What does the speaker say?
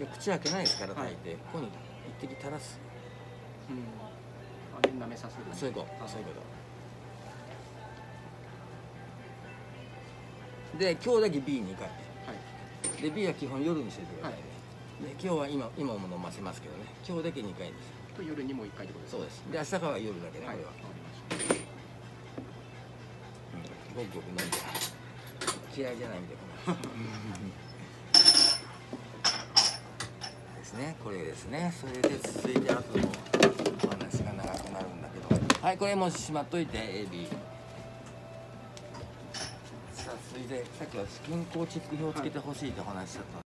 で口開けないですからはい。大抵、ここに一滴垂らす。うん。あれ舐めさせるそういうことあ。そういうこと。で今日だけ B2 回はい。で B は基本夜にしててくださいね、で今日は今今も飲ませますけどね。今日だけ2回です。と夜にも回ってことですそうです。で明日からは夜だけね、はい。ごくごく飲んで。嫌いじゃないみたいな ですねこれですね。それで続いてあとのお話が長くなるんだけど。はいこれもうしまっといてエビ。さあ続いてさっきはスキンコーチェック表をつけてほしいってお話しちゃった